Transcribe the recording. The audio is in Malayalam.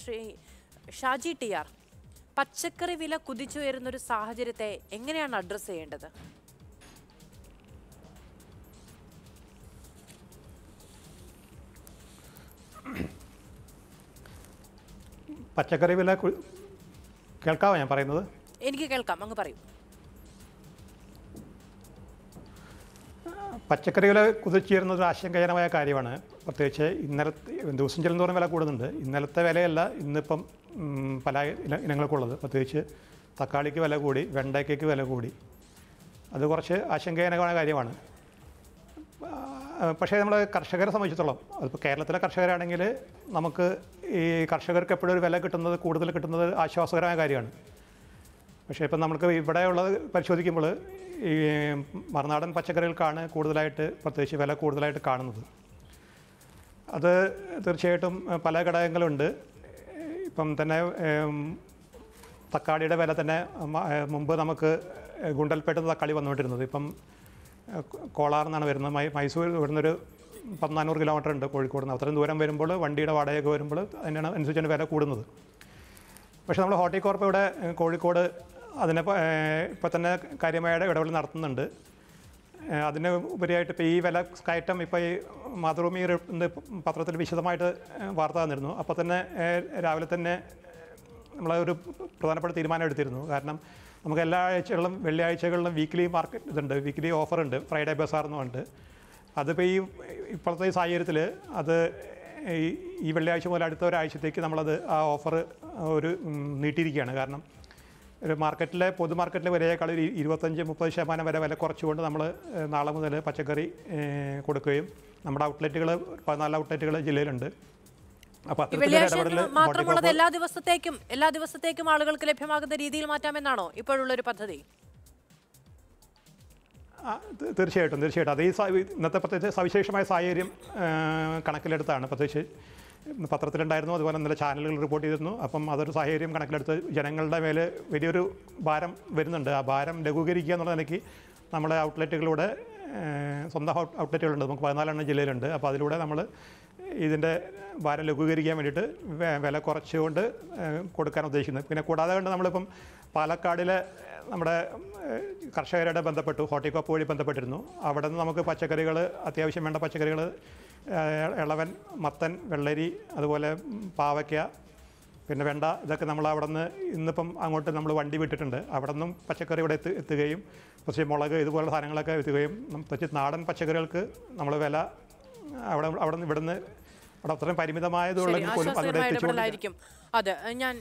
ശ്രീ ഷാജി ടി ആർ പച്ചക്കറി വില കുതിച്ചുയരുന്നൊരു സാഹചര്യത്തെ എങ്ങനെയാണ് അഡ്രസ്സ് ചെയ്യേണ്ടത്? പച്ചക്കറി വില കേൾക്കാമോ ഞാൻ പറയുന്നത്? എനിക്ക് കേൾക്കാം അങ്ങ് പറയൂ. പച്ചക്കറി വില കുതിച്ചുയരുന്നത് ആശങ്കജനമായ കാര്യമാണ്. പ്രത്യേകിച്ച് ഇന്നലത്തെ ദിവസം ചെല്ലുന്നതോറും വില കൂടുന്നുണ്ട്. ഇന്നലത്തെ വിലയല്ല ഇന്നിപ്പം പല ഇന ഇനങ്ങൾക്കുള്ളത് പ്രത്യേകിച്ച് തക്കാളിക്ക് വില കൂടി വെണ്ടയ്ക്കയ്ക്ക് വില കൂടി. അത് കുറച്ച് ആശങ്കജനകമായ കാര്യമാണ്. പക്ഷേ നമ്മൾ കർഷകരെ സംബന്ധിച്ചിടത്തോളം അതിപ്പോൾ കേരളത്തിലെ കർഷകരാണെങ്കിൽ നമുക്ക് ഈ കർഷകർക്ക് എപ്പോഴും ഒരു വില കിട്ടുന്നത് കൂടുതൽ കിട്ടുന്നത് ആശ്വാസകരമായ കാര്യമാണ്. പക്ഷേ ഇപ്പം നമുക്ക് ഇവിടെയുള്ളത് പരിശോധിക്കുമ്പോൾ ഈ മറുനാടൻ പച്ചക്കറികൾക്കാണ് കൂടുതലായിട്ട് പ്രത്യേകിച്ച് വില കൂടുതലായിട്ട് കാണുന്നത്. അത് തീർച്ചയായിട്ടും പല ഘടകങ്ങളുണ്ട്. ഇപ്പം തന്നെ തക്കാളിയുടെ വില തന്നെ മുമ്പ് നമുക്ക് ഗുണ്ടൽപേട്ട് തക്കാളി വന്നുകൊണ്ടിരുന്നത്. ഇപ്പം കോളാർ എന്നാണ് വരുന്നത്. മൈ മൈസൂർ ഇവിടുന്നൊരു പതിനാനൂറ് കിലോമീറ്റർ ഉണ്ട് കോഴിക്കോട് നിന്ന് അത്രയും ദൂരം വരുമ്പോൾ വണ്ടിയുടെ വാടകയൊക്കെ വരുമ്പോൾ അതിനാണ് അനുസരിച്ചാണ് വില കൂടുന്നത്. പക്ഷേ നമ്മൾ ഹോർട്ടിക്കോർപ്പ് ഇവിടെ കോഴിക്കോട് അതിനെ ഇപ്പോൾ തന്നെ കാര്യമായ ഇടപെടൽ നടത്തുന്നുണ്ട്. അതിന് ഉപരിയായിട്ട് ഇപ്പോൾ ഈ വില കയറ്റം ഇപ്പോൾ ഈ മാതൃഭൂമി പത്രത്തിൽ വിശദമായിട്ട് വാർത്ത തന്നിരുന്നു. അപ്പോൾ തന്നെ രാവിലെ തന്നെ നമ്മളൊരു പ്രധാനപ്പെട്ട തീരുമാനം എടുത്തിരുന്നു. കാരണം നമുക്ക് എല്ലാ ആഴ്ചകളിലും വെള്ളിയാഴ്ചകളിലും വീക്ക്ലി മാർക്കറ്റ് ഇതുണ്ട്. വീക്ക്ലി ഓഫറുണ്ട്. ഫ്രൈഡേ ബസാർ എന്ന് പറഞ്ഞിട്ട് അതിപ്പോൾ ഈ ഇപ്പോഴത്തെ ഈ സാഹചര്യത്തിൽ അത് ഈ വെള്ളിയാഴ്ച മുതൽ അടുത്ത ഒരാഴ്ചത്തേക്ക് നമ്മളത് ആ ഓഫർ ഒരു നീട്ടിയിരിക്കുകയാണ്. കാരണം ഒരു മാർക്കറ്റിലെ പൊതു മാർക്കറ്റിലെ വിലയേക്കാൾ ഒരു ഇരുപത്തഞ്ച് മുപ്പത് ശതമാനം വരെ വില കുറച്ചുകൊണ്ട് നമ്മൾ നാളെ മുതൽ പച്ചക്കറി കൊടുക്കുകയും നമ്മുടെ ഔട്ട്ലെറ്റുകൾ പതിനാല് ഔട്ട്ലെറ്റുകൾ ജില്ലയിലുണ്ട്. മാത്രമുള്ളത് എല്ലാ ദിവസത്തേക്കും എല്ലാ ദിവസത്തേക്കും ആളുകൾക്ക് ലഭ്യമാകുന്ന രീതിയിൽ മാറ്റാമെന്നാണോ ഇപ്പോഴുള്ള ഒരു പദ്ധതി തീർച്ചയായിട്ടും തീർച്ചയായിട്ടും. അത് ഈ ഇന്നത്തെ പ്രത്യേകിച്ച് സവിശേഷമായ സാഹചര്യം കണക്കിലെടുത്താണ്. പ്രത്യേകിച്ച് പത്രത്തിലുണ്ടായിരുന്നു. അതുപോലെ ഇന്നലെ ചാനലുകൾ റിപ്പോർട്ട് ചെയ്തിരുന്നു. അപ്പം അതൊരു സാഹചര്യം കണക്കിലെടുത്ത് ജനങ്ങളുടെ മേൽ വലിയൊരു ഭാരം വരുന്നുണ്ട്. ആ ഭാരം ലഘൂകരിക്കുക എന്നുള്ള നിലയ്ക്ക് നമ്മുടെ ഔട്ട്ലെറ്റുകളിലൂടെ സ്വന്തം ഔട്ട് ഔട്ട്ലെറ്റുകളുണ്ട് നമുക്ക് പതിനാലെണ്ണം ജില്ലയിലുണ്ട്. അപ്പോൾ അതിലൂടെ നമ്മൾ ഇതിന്റെ ഭാരം ലഘൂകരിക്കാൻ വേണ്ടിയിട്ട് വില കുറച്ചുകൊണ്ട് കൊടുക്കാൻ ഉദ്ദേശിക്കുന്നത്. പിന്നെ കൂടാതെ കൊണ്ട് നമ്മളിപ്പം പാലക്കാടിലെ നമ്മുടെ കർഷകരുടെ ബന്ധപ്പെട്ടു. ഹോട്ടിക്കോപ്പ് വഴി ബന്ധപ്പെട്ടിരുന്നു. അവിടെ നിന്ന് നമുക്ക് പച്ചക്കറികൾ അത്യാവശ്യം വേണ്ട പച്ചക്കറികൾ ഇളവൻ മത്തൻ വെള്ളരി അതുപോലെ പാവയ്ക്ക പിന്നെ വെണ്ട ഇതൊക്കെ നമ്മൾ അവിടെ നിന്ന് ഇന്നിപ്പം അങ്ങോട്ട് നമ്മൾ വണ്ടി വിട്ടിട്ടുണ്ട്. അവിടെ നിന്നും പച്ചക്കറി ഇവിടെ എത്തി എത്തുകയും പക്ഷേ മുളക് ഇതുപോലുള്ള സാധനങ്ങളൊക്കെ എത്തുകയും പക്ഷേ നാടൻ പച്ചക്കറികൾക്ക് നമ്മൾ വില അവിടെ അവിടെ നിന്ന് ഇവിടുന്ന് അവിടെ അത്രയും പരിമിതമായതുള്ളെങ്കിൽ അതെ അതിവിടെ ഞാൻ